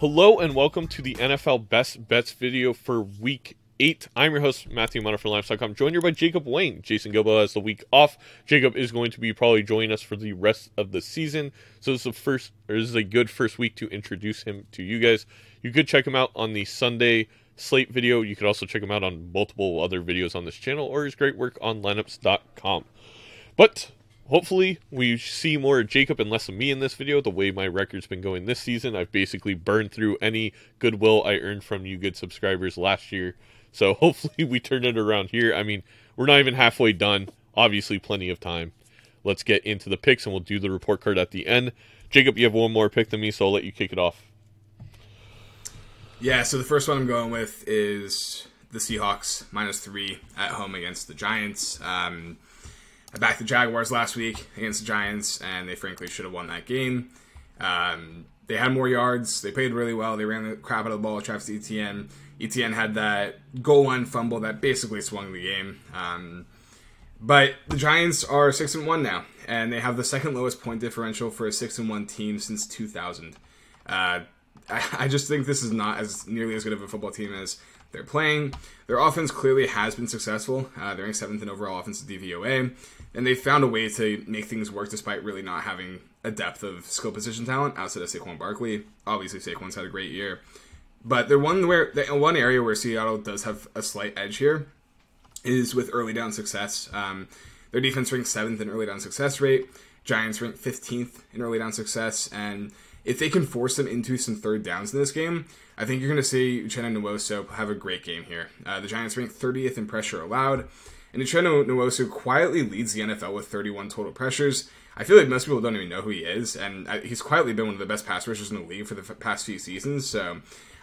Hello and welcome to the NFL Best Bets video for week eight. I'm your host, Matthew Munner for Lineups.com, joined here by Jacob Wayne. Jason Gilbo has the week off. Jacob is going to be probably joining us for the rest of the season. So this is first this is a good first week to introduce him to you guys. You could check him out on the Sunday slate video. You could also check him out on multiple other videos on this channel or his great work on lineups.com. But hopefully we see more Jacob and less of me in this video. The way my record's been going this season, I've basically burned through any goodwill I earned from you good subscribers last year. So hopefully we turn it around here. I mean, we're not even halfway done. Obviously, plenty of time. Let's get into the picks and we'll do the report card at the end. Jacob, you have one more pick than me, so I'll let you kick it off. Yeah, so the first one I'm going with is the Seahawks minus three at home against the Giants. Um, I backed the Jaguars last week against the Giants, and they frankly should have won that game. Um, they had more yards. They played really well. They ran the crap out of the ball. Travis Etienne. Etienne had that goal line fumble that basically swung the game. Um, but the Giants are six and one now, and they have the second lowest point differential for a six and one team since 2000. Uh, I, just think this is not as nearly as good of a football team as they're playing. Their offense clearly has been successful. Uh, they're ranked seventh in overall offensive DVOA, and they found a way to make things work despite really not having a depth of skill position talent outside of Saquon Barkley. Obviously, Saquon's had a great year, but the one where the one area where Seattle does have a slight edge here is with early down success. Um, their defense ranks seventh in early down success rate. Giants rank 15th in early down success, and if they can force them into some third downs in this game, I think you're going to see Uchenna Nwosu have a great game here. Uh, the Giants rank 30th in pressure allowed, and Uchenna Nwosu quietly leads the NFL with 31 total pressures. I feel like most people don't even know who he is, and he's quietly been one of the best pass rushers in the league for the past few seasons. So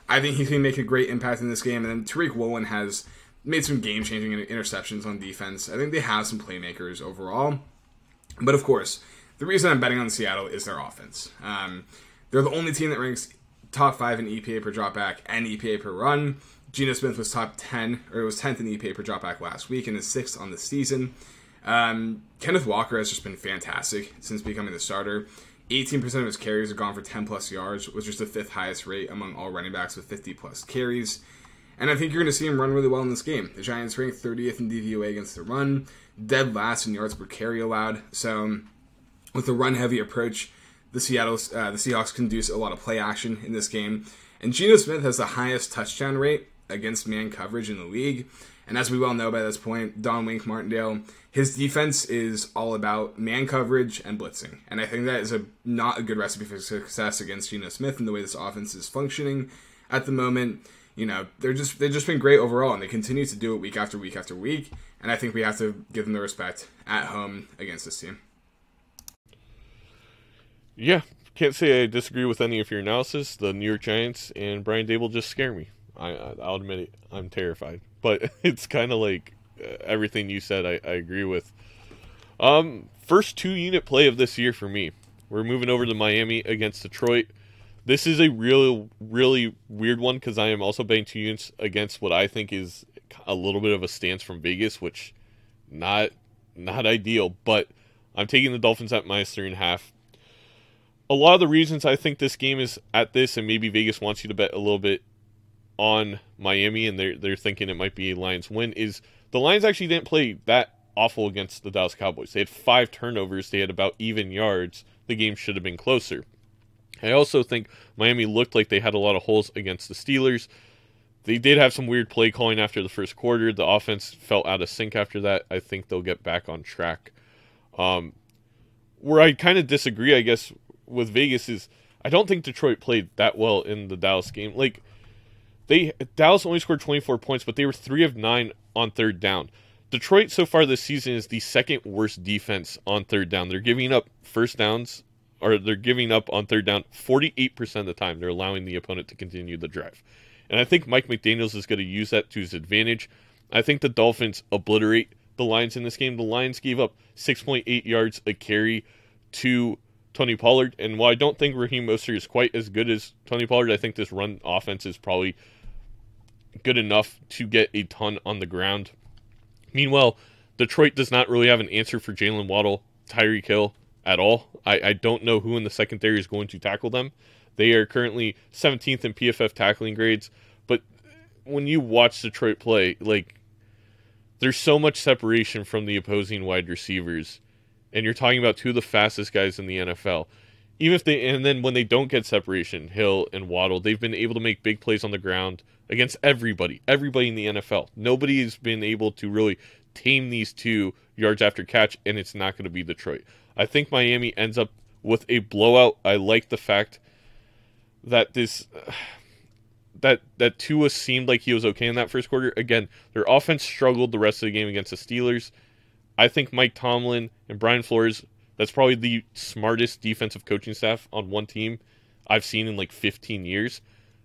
I think he can make a great impact in this game. And then Tariq Woolen has made some game changing interceptions on defense. I think they have some playmakers overall. But of course, the reason I'm betting on Seattle is their offense. Um, they're the only team that ranks top five in EPA per dropback and EPA per run. Geno Smith was top 10, or it was 10th in EPA per dropback last week and is sixth on the season. Um, Kenneth Walker has just been fantastic since becoming the starter. 18% of his carries have gone for 10 plus yards, which is the fifth highest rate among all running backs with 50 plus carries. And I think you're going to see him run really well in this game. The Giants rank 30th in DVOA against the run, dead last in yards per carry allowed. So, with a run heavy approach, the Seattle uh, the Seahawks can do a lot of play action in this game. And Geno Smith has the highest touchdown rate against man coverage in the league. And as we well know by this point, Don Wink Martindale, his defense is all about man coverage and blitzing. And I think that is a not a good recipe for success against Geno Smith and the way this offense is functioning at the moment. You know, they're just they've just been great overall and they continue to do it week after week after week. And I think we have to give them the respect at home against this team. Yeah, can't say I disagree with any of your analysis. The New York Giants and Brian Daboll just scare me. I, I'll admit it, I'm terrified. But it's kind of like uh, everything you said. I, I agree with. Um, first two unit play of this year for me. We're moving over to Miami against Detroit. This is a really, really weird one because I am also betting two units against what I think is a little bit of a stance from Vegas, which not not ideal. But I'm taking the Dolphins at minus three and a half a lot of the reasons I think this game is at this, and maybe Vegas wants you to bet a little bit on Miami, and they're they're thinking it might be a Lions win, is the Lions actually didn't play that awful against the Dallas Cowboys. They had five turnovers, they had about even yards. The game should have been closer. I also think Miami looked like they had a lot of holes against the Steelers. They did have some weird play calling after the first quarter. The offense felt out of sync after that. I think they'll get back on track. Um, where I kind of disagree, I guess, with Vegas is I don't think Detroit played that well in the Dallas game. Like they Dallas only scored 24 points, but they were 3 of 9 on third down. Detroit so far this season is the second worst defense on third down. They're giving up first downs or they're giving up on third down 48% of the time. They're allowing the opponent to continue the drive. And I think Mike McDaniels is going to use that to his advantage. I think the Dolphins obliterate the Lions in this game. The Lions gave up 6.8 yards a carry to Tony Pollard. And while I don't think Raheem Mostert is quite as good as Tony Pollard, I think this run offense is probably good enough to get a ton on the ground. Meanwhile, Detroit does not really have an answer for Jalen Waddle, Tyreek Hill at all. I, I don't know who in the secondary is going to tackle them. They are currently 17th in PFF tackling grades, but when you watch Detroit play, like there's so much separation from the opposing wide receivers, and you're talking about two of the fastest guys in the NFL. Even if they and then when they don't get separation, Hill and Waddle, they've been able to make big plays on the ground against everybody, everybody in the NFL. Nobody has been able to really tame these two yards after catch, and it's not going to be Detroit. I think Miami ends up with a blowout. I like the fact that this that that Tua seemed like he was okay in that first quarter. Again, their offense struggled the rest of the game against the Steelers. I think Mike Tomlin and Brian Flores, that's probably the smartest defensive coaching staff on one team I've seen in like 15 years.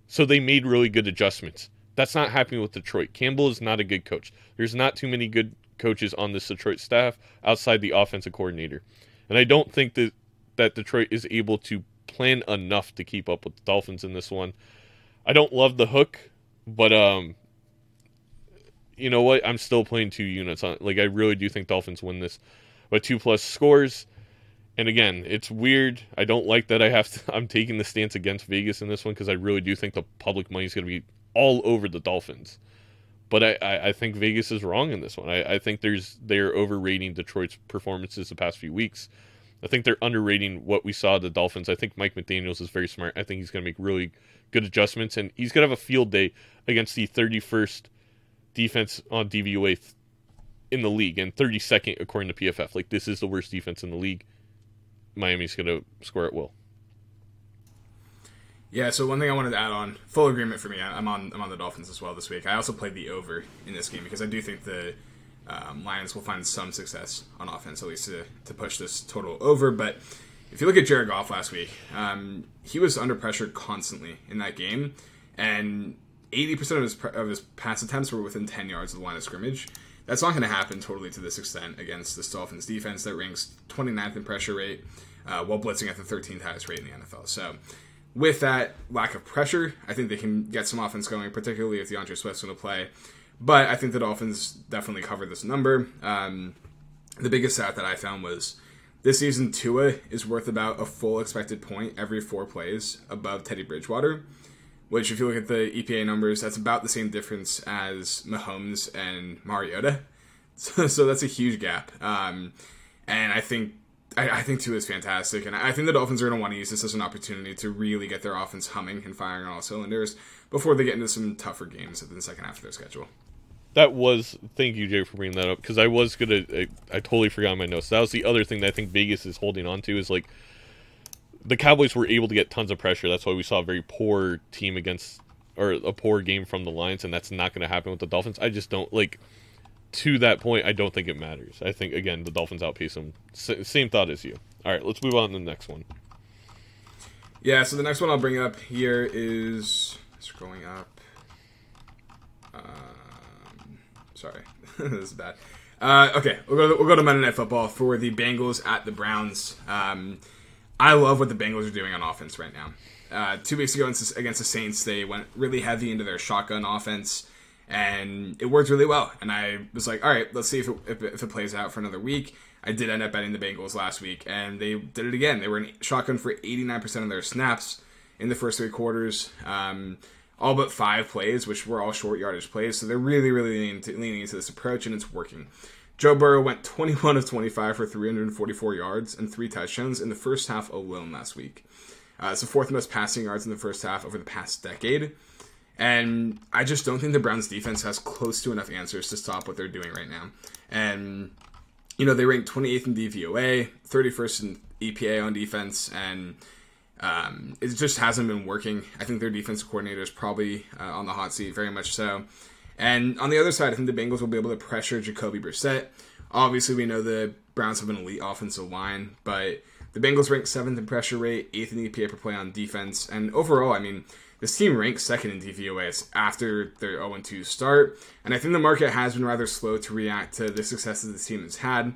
So they made really good adjustments. That's not happening with Detroit. Campbell is not a good coach. There's not too many good coaches on this Detroit staff outside the offensive coordinator. And I don't think that that Detroit is able to plan enough to keep up with the Dolphins in this one. I don't love the hook, but um you know what? I'm still playing two units on like I really do think Dolphins win this by two plus scores. And again, it's weird. I don't like that I have to I'm taking the stance against Vegas in this one because I really do think the public money is gonna be all over the Dolphins. But I, I, I think Vegas is wrong in this one. I, I think there's they're overrating Detroit's performances the past few weeks. I think they're underrating what we saw the Dolphins. I think Mike McDaniels is very smart. I think he's going to make really good adjustments, and he's going to have a field day against the 31st defense on DVOA in the league and 32nd according to PFF. Like this is the worst defense in the league. Miami's going to score at will. Yeah, so one thing I wanted to add on, full agreement for me. I'm on I'm on the Dolphins as well this week. I also played the over in this game because I do think the um, Lions will find some success on offense, at least to, to push this total over. But if you look at Jared Goff last week, um, he was under pressure constantly in that game, and 80% of his of his pass attempts were within 10 yards of the line of scrimmage. That's not going to happen totally to this extent against the Dolphins defense that ranks 29th in pressure rate, uh, while blitzing at the 13th highest rate in the NFL. So, with that lack of pressure, I think they can get some offense going, particularly if DeAndre Swift's going to play. But I think the Dolphins definitely cover this number. Um, the biggest stat that I found was this season Tua is worth about a full expected point every four plays above Teddy Bridgewater, which if you look at the EPA numbers, that's about the same difference as Mahomes and Mariota. So, so that's a huge gap. Um, and I think I, I, think Tua is fantastic, and I think the Dolphins are going to want to use this as an opportunity to really get their offense humming and firing on all cylinders before they get into some tougher games in the second half of their schedule that was thank you jay for bringing that up because i was gonna I, I, totally forgot my notes that was the other thing that i think vegas is holding on to is like the cowboys were able to get tons of pressure. That's why we saw a very poor team against or a poor game from the lions and that's not going to happen with the dolphins. I just don't like to that point i don't think it matters. I think again the dolphins outpace them. S- same thought as you. All right let's move on to the next one. Yeah so the next one i'll bring up here is scrolling up. Uh, Sorry, this is bad. Uh, okay, we'll go, to, we'll go to Monday Night Football for the Bengals at the Browns. Um, I love what the Bengals are doing on offense right now. Uh, two weeks ago against the Saints, they went really heavy into their shotgun offense, and it worked really well. And I was like, all right, let's see if it, if it, if it plays out for another week. I did end up betting the Bengals last week, and they did it again. They were in shotgun for 89% of their snaps in the first three quarters. Um, all but five plays, which were all short yardage plays. So they're really, really leaning into, leaning into this approach, and it's working. Joe Burrow went 21 of 25 for 344 yards and three touchdowns in the first half alone last week. Uh, it's the fourth most passing yards in the first half over the past decade. And I just don't think the Browns defense has close to enough answers to stop what they're doing right now. And, you know, they rank 28th in DVOA, 31st in EPA on defense, and um, it just hasn't been working. I think their defensive coordinator is probably uh, on the hot seat, very much so. And on the other side, I think the Bengals will be able to pressure Jacoby Brissett. Obviously, we know the Browns have an elite offensive line, but the Bengals rank seventh in pressure rate, eighth in EPA per play on defense, and overall, I mean, this team ranks second in DVOA after their 0-2 start, and I think the market has been rather slow to react to the successes this team has had.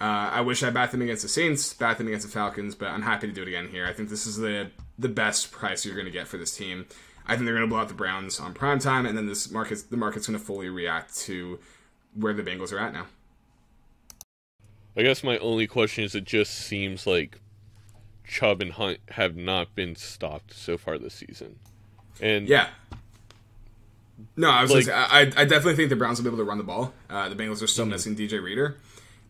Uh, I wish I bat them against the Saints, bat them against the Falcons, but I'm happy to do it again here. I think this is the the best price you're going to get for this team. I think they're going to blow out the Browns on prime time, and then this market the market's going to fully react to where the Bengals are at now. I guess my only question is, it just seems like Chubb and Hunt have not been stopped so far this season. And Yeah. No, I was Like- gonna say, I, I definitely think the Browns will be able to run the ball. Uh, the Bengals are still Mm-hmm. missing DJ Reader,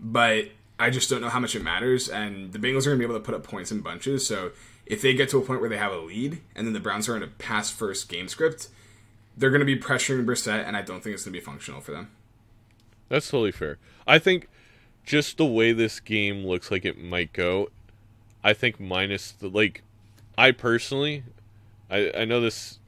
but I just don't know how much it matters. And the Bengals are going to be able to put up points in bunches. So if they get to a point where they have a lead, and then the Browns are in a pass first game script, they're going to be pressuring Brissett, and I don't think it's going to be functional for them. That's totally fair. I think just the way this game looks like it might go, I think minus the like I personally I I know this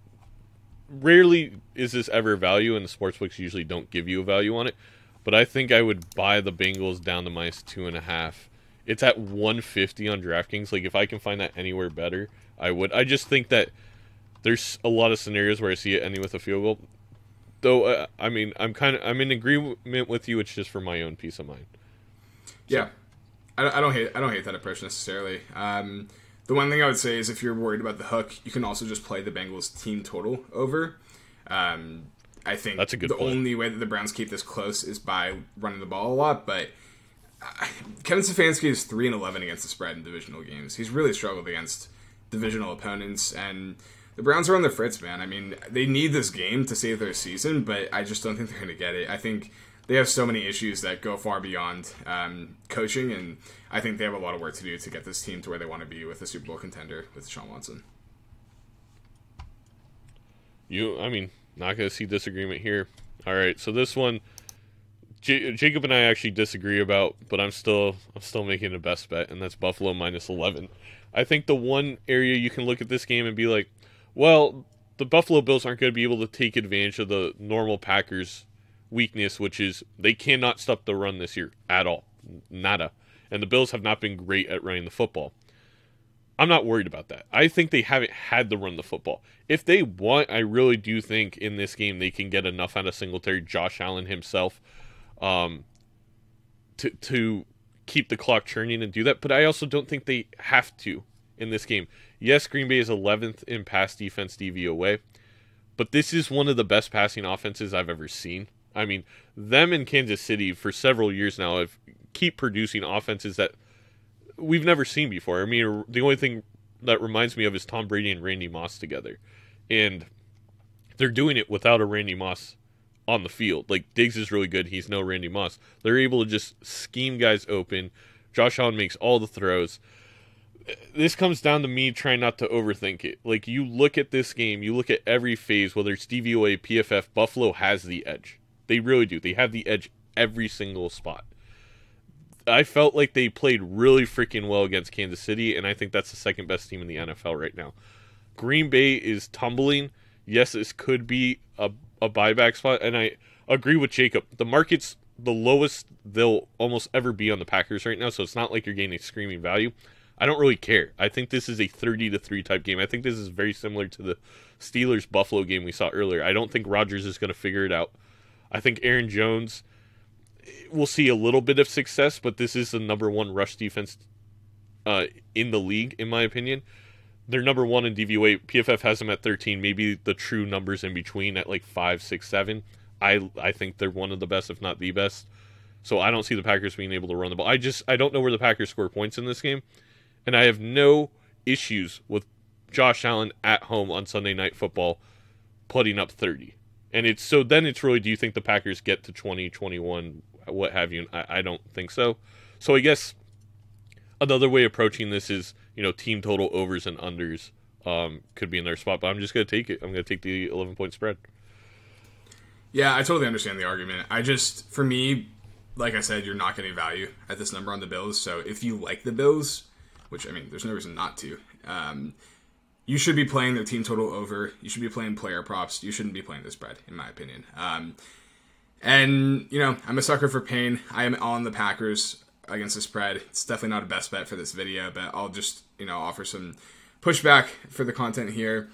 rarely is this ever value and the sportsbooks usually don't give you a value on it, but I think I would buy the Bengals down to minus two and a half. It's at one fifty on DraftKings. Like if I can find that anywhere better, I would. I just think that there's a lot of scenarios where I see it ending with a field goal though uh, i mean i'm kind of i'm in agreement with you it's just for my own peace of mind Yeah, I, I don't hate I don't hate that approach necessarily. Um, the one thing I would say is if you're worried about the hook, you can also just play the Bengals team total over. Um, I think That's a good the play. only way that the Browns keep this close is by running the ball a lot. But uh, Kevin Stefanski is three and eleven against the spread in divisional games. He's really struggled against divisional opponents, and the Browns are on the fritz, man. I mean, they need this game to save their season, but I just don't think they're going to get it. I think they have so many issues that go far beyond um, coaching, and I think they have a lot of work to do to get this team to where they want to be with a Super Bowl contender with Sean Watson. you i mean not gonna see disagreement here. All right so this one J- jacob and i actually disagree about but i'm still i'm still making the best bet and that's buffalo minus 11 i think the one area you can look at this game and be like well the buffalo bills aren't going to be able to take advantage of the normal packers weakness which is they cannot stop the run this year at all. Nada. And the bills have not been great at running the football I'm not worried about that. I think they haven't had to run the football. If they want, I really do think in this game they can get enough out of Singletary, Josh Allen himself, um, to to keep the clock churning and do that. But I also don't think they have to in this game. Yes, Green Bay is 11th in pass defense DVOA, but this is one of the best passing offenses I've ever seen. I mean, them in Kansas City for several years now have keep producing offenses that we've never seen before. I mean, the only thing that reminds me of is Tom Brady and Randy Moss together, and they're doing it without a Randy Moss on the field. Like Diggs is really good; he's no Randy Moss. They're able to just scheme guys open. Josh Allen makes all the throws. This comes down to me trying not to overthink it. Like you look at this game, you look at every phase, whether it's DVOA, PFF, Buffalo has the edge. They really do. They have the edge every single spot. I felt like they played really freaking well against Kansas City, and I think that's the second best team in the NFL right now. Green Bay is tumbling. Yes, this could be a, a buyback spot, and I agree with Jacob. The market's the lowest they'll almost ever be on the Packers right now, so it's not like you're getting a screaming value. I don't really care. I think this is a 30 to 3 type game. I think this is very similar to the Steelers Buffalo game we saw earlier. I don't think Rodgers is going to figure it out. I think Aaron Jones will see a little bit of success, but this is the number one rush defense uh, in the league, in my opinion. They're number one in DVOA. PFF has them at 13. Maybe the true numbers in between at like five, six, seven. I I think they're one of the best, if not the best. So I don't see the Packers being able to run the ball. I just I don't know where the Packers score points in this game, and I have no issues with Josh Allen at home on Sunday Night Football putting up 30. And it's so then it's really do you think the Packers get to 20, 21, what have you? I, I don't think so. So I guess another way approaching this is, you know, team total overs and unders um, could be in their spot, but I'm just to take it. I'm to take the 11 point spread. Yeah, I totally understand the argument. I just, for me, like I said, you're not getting value at this number on the Bills. So if you like the Bills, which I mean, there's no reason not to, um, you should be playing their team total over. You should be playing player props. You shouldn't be playing the spread, in my opinion. Um, and you know, I'm a sucker for pain. I am on the Packers against the spread. It's definitely not a best bet for this video, but I'll just you know offer some pushback for the content here.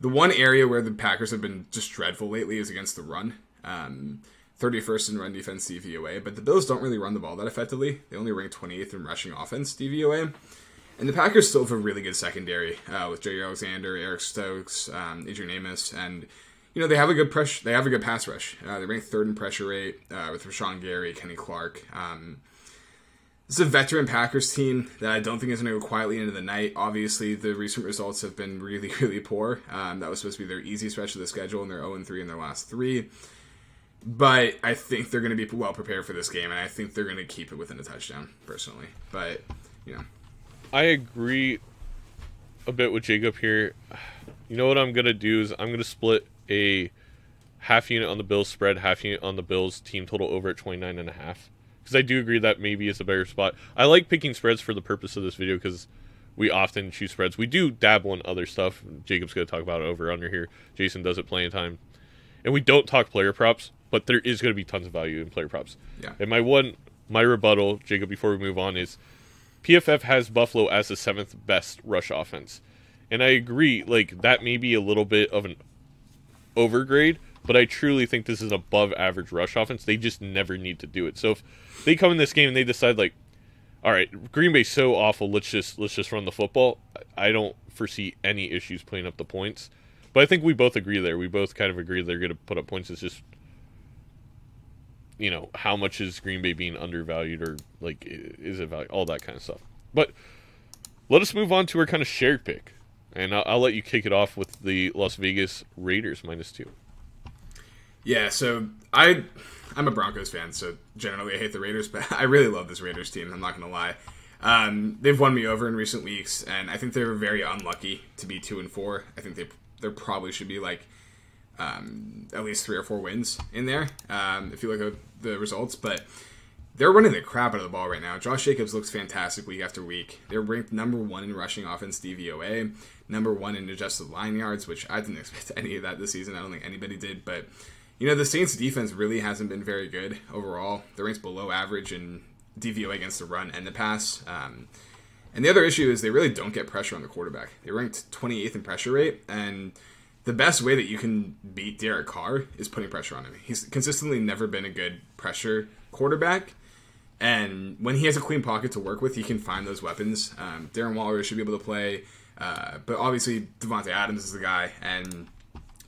The one area where the Packers have been just dreadful lately is against the run. Um, 31st in run defense DVOA, but the Bills don't really run the ball that effectively. They only rank 28th in rushing offense DVOA. And the Packers still have a really good secondary uh, with Jaire Alexander, Eric Stokes, um, Adrian Amos, and you know they have a good press. They have a good pass rush. Uh, they rank third in pressure rate uh, with Rashan Gary, Kenny Clark. Um, This is a veteran Packers team that I don't think is going to go quietly into the night. Obviously, the recent results have been really, really poor. Um, that was supposed to be their easy stretch of the schedule, and they're 0 3 in their last three. But I think they're going to be well prepared for this game, and I think they're going to keep it within a touchdown, personally. But, you know. I agree a bit with Jacob here. You know what I'm going to do is I'm going to split a half unit on the Bills spread, half unit on the Bills team total over at 29 and a half because I do agree that maybe it's a better spot. I like picking spreads for the purpose of this video because we often choose spreads. We do dabble in other stuff. Jacob's going to talk about it over under here. Jason does it playing time, and we don't talk player props, but there is going to be tons of value in player props. Yeah. And my one, my rebuttal, Jacob, before we move on, is PFF has Buffalo as the seventh best rush offense, and I agree. Like that may be a little bit of an overgrade, but I truly think this is above average rush offense. They just never need to do it. So if they come in this game and they decide like, all right, Green Bay's so awful. Let's just let's just run the football. I don't foresee any issues playing up the points. But I think we both agree there. We both kind of agree they're going to put up points. It's just, you know, how much is Green Bay being undervalued or like is it value? All that kind of stuff. But let us move on to our kind of shared pick, and I'll, I'll let you kick it off with the Las Vegas Raiders minus two. Yeah, so I I'm a Broncos fan, so generally I hate the Raiders, but I really love this Raiders team. I'm not gonna lie. Um, they've won me over in recent weeks, and I think they're very unlucky to be two and four. I think they there probably should be like um, at least three or four wins in there um, if you look at the results, but they're running the crap out of the ball right now. Josh Jacobs looks fantastic week after week. They're ranked number one in rushing offense DVOA, number one in adjusted line yards, which I didn't expect any of that this season. I don't think anybody did, but you know, the Saints defense really hasn't been very good overall. They're ranked below average in DVOA against the run and the pass. Um, and the other issue is they really don't get pressure on the quarterback. They ranked 28th in pressure rate, and the best way that you can beat Derek Carr is putting pressure on him. He's consistently never been a good pressure quarterback, and when he has a clean pocket to work with, he can find those weapons. Um, Darren Waller should be able to play, uh, but obviously Davante Adams is the guy, and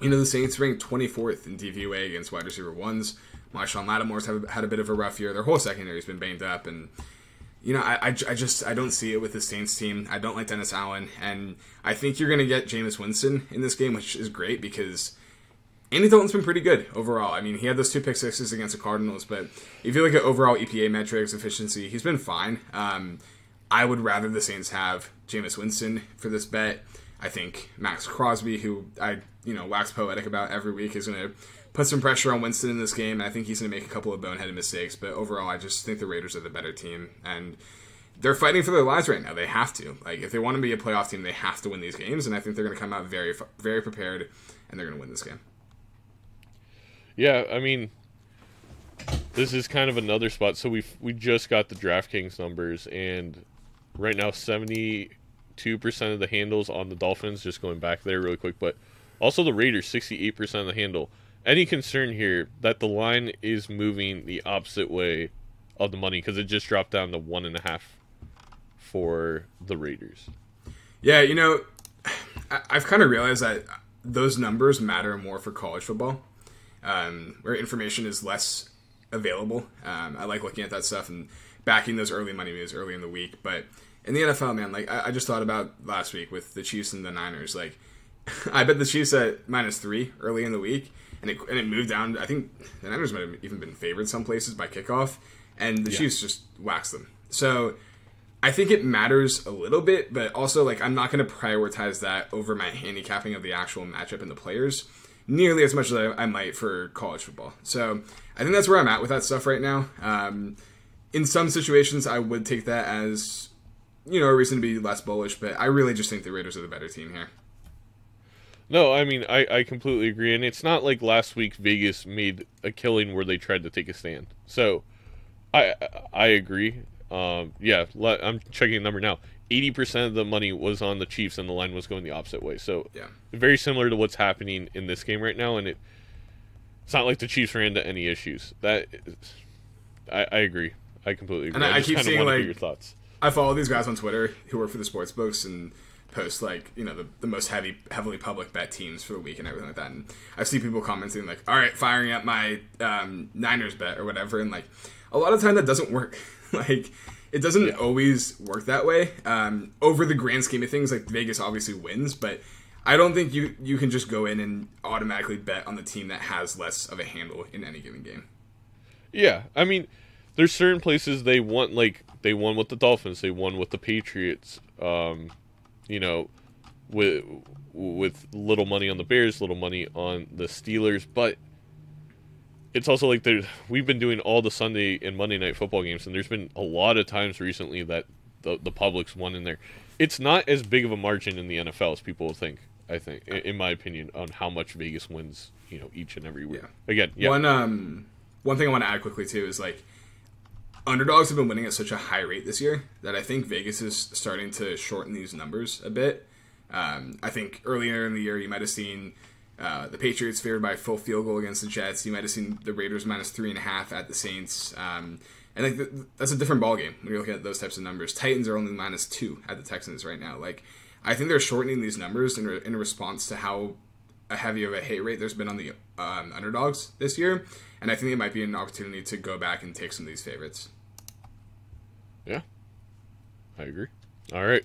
you know, the Saints ranked 24th in DVOA against wide receiver ones. Marshon Lattimore's have, had a bit of a rough year. Their whole secondary's been banged up, and you know, I, I, I, just I don't see it with the Saints team. I don't like Dennis Allen, and I think you're going to get Jameis Winston in this game, which is great because Andy Dalton's been pretty good overall. I mean, he had those two pick sixes against the Cardinals, but if you look at overall EPA metrics, efficiency, he's been fine. Um, I would rather the Saints have Jameis Winston for this bet. I think Maxx Crosby, who I you know wax poetic about every week, is going to put some pressure on Winston in this game. And I think he's going to make a couple of boneheaded mistakes. But overall, I just think the Raiders are the better team, and they're fighting for their lives right now. They have to. Like if they want to be a playoff team, they have to win these games. And I think they're going to come out very very prepared, and they're going to win this game. Yeah, I mean, this is kind of another spot. So we we just got the DraftKings numbers, and right now seventy percent of the handles on the Dolphins. Just going back there really quick, but also the Raiders sixty eight percent of the handle. Any concern here that the line is moving the opposite way of the money because it just dropped down to one and a half for the Raiders. Yeah, you know, I've kind of realized that those numbers matter more for college football, um, where information is less available. Um, I like looking at that stuff and backing those early money moves early in the week, but in the NFL, man, like I, I, just thought about last week with the Chiefs and the Niners. Like, I bet the Chiefs at minus three early in the week, and it and it moved down. I think the Niners might have even been favored some places by kickoff, and the yeah. Chiefs just waxed them. So. I think it matters a little bit, but also like I'm not going to prioritize that over my handicapping of the actual matchup and the players nearly as much as I, I, might for college football. So I think that's where I'm at with that stuff right now. Um, in some situations, I would take that as you know, a reason to be less bullish, but I really just think the Raiders are the better team here. No, I mean, I, I completely agree. And it's not like last week Vegas made a killing where they tried to take a stand. So I I agree. Um, yeah, I'm checking the number now. 80% of the money was on the Chiefs and the line was going the opposite way. So yeah. very similar to what's happening in this game right now. And it it's not like the Chiefs ran into any issues. That I, I agree. I completely agree. And I, I keep seeing like your thoughts. I follow these guys on Twitter who work for the sports books and post like you know the, the most heavy heavily public bet teams for the week and everything like that and i see people commenting like all right firing up my um, niners bet or whatever and like a lot of time that doesn't work like it doesn't yeah. always work that way. Um, over the grand scheme of things, like Vegas obviously wins, but I don't think you you can just go in and automatically bet on the team that has less of a handle in any given game. Yeah, I mean, there's certain places they want like they won with the Dolphins, they won with the Patriots. Um, you know, with with little money on the Bears, little money on the Steelers, but it's also like there's we've been doing all the Sunday and Monday night football games, and there's been a lot of times recently that the the public's won in there. It's not as big of a margin in the NFL as people think. I think, in my opinion, on how much Vegas wins, you know, each and every week. Yeah. Again, yeah. One um, one thing I want to add quickly too is like underdogs have been winning at such a high rate this year that I think Vegas is starting to shorten these numbers a bit. Um, I think earlier in the year you might have seen uh, the Patriots favored by a full field goal against the Jets. You might have seen the Raiders minus three and a half at the Saints. Um, and like that's a different ballgame when you're looking at those types of numbers. Titans are only minus two at the Texans right now. Like I think they're shortening these numbers in, re- in response to how heavy of a hate rate there's been on the um, underdogs this year, and I think it might be an opportunity to go back and take some of these favorites. Yeah, I agree. All right.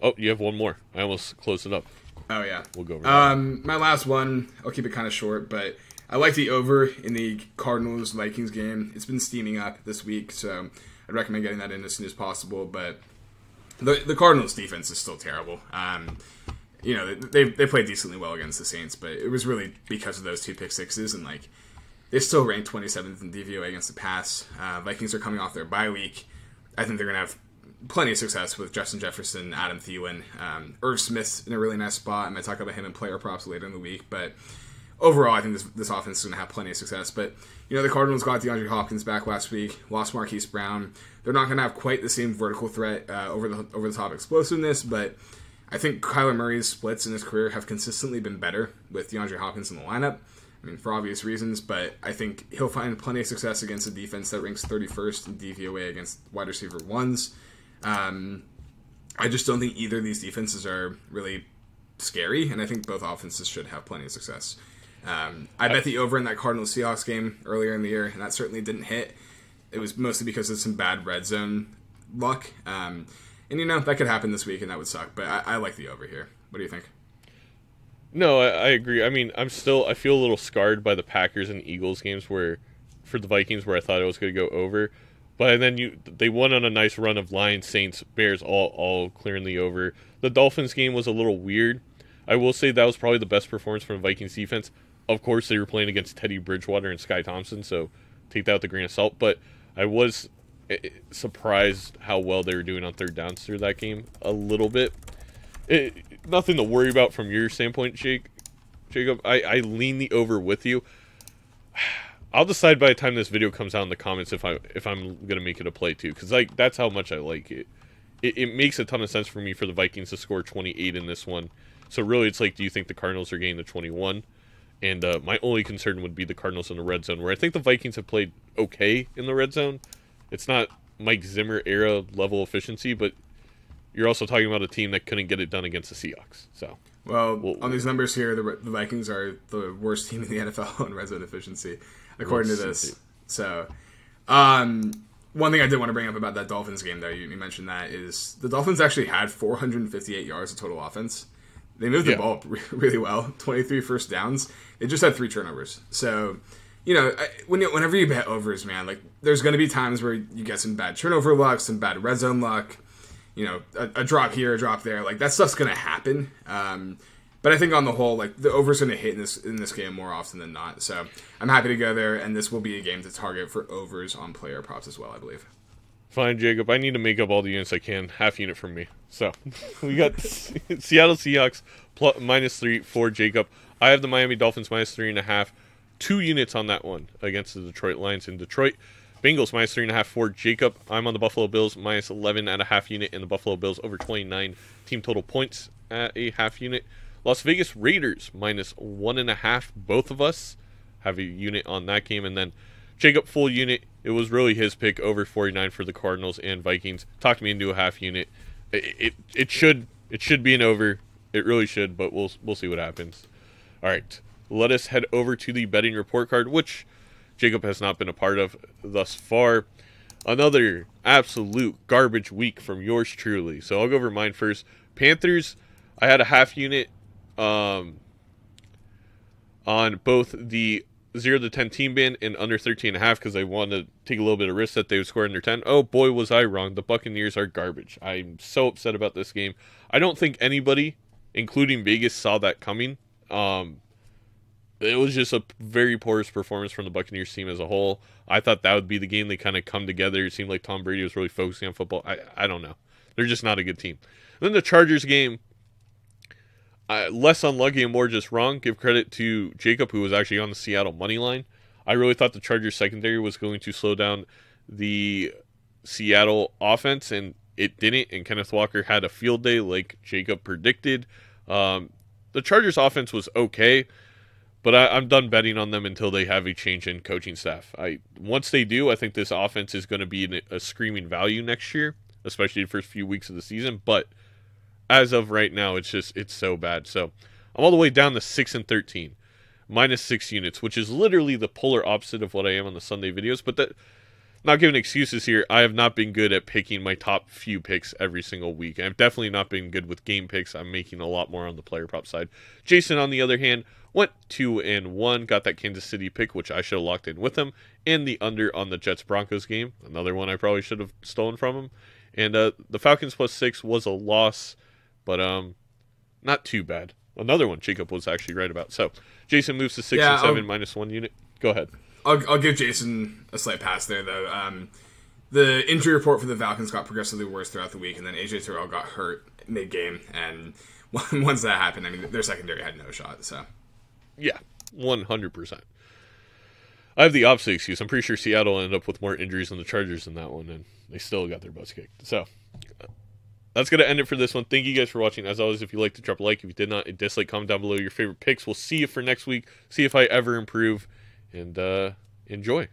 Oh, you have one more. I almost closed it up. Oh yeah, we'll go. Over um, my last one. I'll keep it kind of short, but I like the over in the Cardinals Vikings game. It's been steaming up this week, so I'd recommend getting that in as soon as possible. But the the Cardinals defense is still terrible. Um, you know they they played decently well against the Saints, but it was really because of those two pick sixes and like they still ranked 27th in DVOA against the pass. Uh, Vikings are coming off their bye week. I think they're gonna have plenty of success with Justin Jefferson, Adam Thielen, um, Irv Smith in a really nice spot. I might talk about him in player props later in the week, but overall, I think this this offense is going to have plenty of success. But you know, the Cardinals got DeAndre Hopkins back last week, lost Marquise Brown. They're not going to have quite the same vertical threat uh, over the over the top explosiveness, but I think Kyler Murray's splits in his career have consistently been better with DeAndre Hopkins in the lineup. I mean, for obvious reasons, but I think he'll find plenty of success against a defense that ranks 31st in DVOA against wide receiver ones. Um, I just don't think either of these defenses are really scary, and I think both offenses should have plenty of success. Um, I bet the over in that Cardinals Seahawks game earlier in the year, and that certainly didn't hit. It was mostly because of some bad red zone luck. Um, and you know, that could happen this week, and that would suck. But I, I like the over here. What do you think? No, I, I, agree. I mean, I'm still I feel a little scarred by the Packers and Eagles games where for the Vikings where I thought it was going to go over, but then you they won on a nice run of Lions, Saints, Bears all all the over. The Dolphins game was a little weird. I will say that was probably the best performance from Vikings defense. Of course, they were playing against Teddy Bridgewater and Sky Thompson, so take that with a grain of salt. But I was eh, eh, surprised how well they were doing on third downs through that game a little bit. It, nothing to worry about from your standpoint, Jake. Jacob, I, I lean the over with you. I'll decide by the time this video comes out in the comments if I if I'm gonna make it a play too, because like that's how much I like it. it. It makes a ton of sense for me for the Vikings to score 28 in this one. So really, it's like, do you think the Cardinals are getting the 21? And uh, my only concern would be the Cardinals in the red zone, where I think the Vikings have played okay in the red zone. It's not Mike Zimmer era level efficiency, but you're also talking about a team that couldn't get it done against the Seahawks. So, well, well on these numbers here, the, the, Vikings are the worst team in the NFL on red zone efficiency, according to this. So, um, one thing I did want to bring up about that Dolphins game, though, you, you mentioned that is the Dolphins actually had 458 yards of total offense. They moved the yeah. ball really well. 23 first downs. They just had three turnovers. So, you know, when you, whenever you bet overs, man, like there's going to be times where you get some bad turnover luck, some bad red zone luck. You know, a, a drop here, a drop there. Like that stuff's to happen. Um, but I think on the whole, like the over's to hit in this in this game more often than not. So I'm happy to go there, and this will be a game to target for overs on player props as well. I believe. Fine, Jacob. I need to make up all the units I can. Half unit from me. So we got Seattle Seahawks plus, minus three for Jacob. I have the Miami Dolphins minus three and a half. Two units on that one against the Detroit Lions in Detroit. Bengals minus three and a half for Jacob. I'm on the Buffalo Bills minus 11 and a half unit, and the Buffalo Bills over 29 team total points at a half unit. Las Vegas Raiders minus one and a half. Both of us have a unit on that game, and then Jacob full unit. It was really his pick over 49 for the Cardinals and Vikings. Talked me into a half unit. It, it it should it should be an over. It really should, but we'll we'll see what happens. All right, let us head over to the betting report card, which Jacob has not been a part of thus far. another absolute garbage week from yours truly. So I'll go over mine first. Panthers, I had a half unit um, on both the 0 to 10 team bin and under 13 and a half because I wanted to take a little bit of risk that they would score under 10. Oh boy, was I wrong. The Buccaneers are garbage. I'm so upset about this game. I don't think anybody, including Vegas, saw that coming. Um, it was just a very porous performance from the Buccaneers team as a whole. I thought that would be the game they kind of come together. It seemed like Tom Brady was really focusing on football. I, I don't know. They're just not a good team. And then the Chargers game, uh, less unlucky and more just wrong. Give credit to Jacob, who was actually on the Seattle money line. I really thought the Chargers secondary was going to slow down the Seattle offense, and it didn't. And Kenneth Walker had a field day like Jacob predicted. Um, the Chargers offense was okay, but I, am done betting on them until they have a change in coaching staff. I once they do, I think this offense is going to be a screaming value next year, especially the first few weeks of the season. But as of right now, it's just it's so bad. So I'm all the way down to six and thirteen, minus six units, which is literally the polar opposite of what I am on the Sunday videos. But that not giving excuses here. I have not been good at picking my top few picks every single week. I've definitely not been good with game picks. I'm making a lot more on the player prop side. Jason, on the other hand, went two and one, got that Kansas City pick, which I should have locked in with him, and the under on the Jets Broncos game, another one I probably should have stolen from him. And uh, the Falcons plus six was a loss but um, not too bad. Another one Jacob was actually right about. So Jason moves to six yeah, and 7 minus one unit. Go ahead. I'll, I'll give Jason a slight pass there though. Um, the injury report for the Falcons got progressively worse throughout the week, and then AJ Terrell got hurt mid game, and once that happened, I mean their secondary had no shot. So yeah, one hundred percent. I have the opposite excuse. I'm pretty sure Seattle ended up with more injuries than the Chargers in that one, and they still got their butts kicked. So that's going to end it for this one. Thank you guys for watching. As always, if you liked to drop a like. If you did not, dislike, comment down below your favorite picks. We'll see you for next week. See if I ever improve. And uh, enjoy.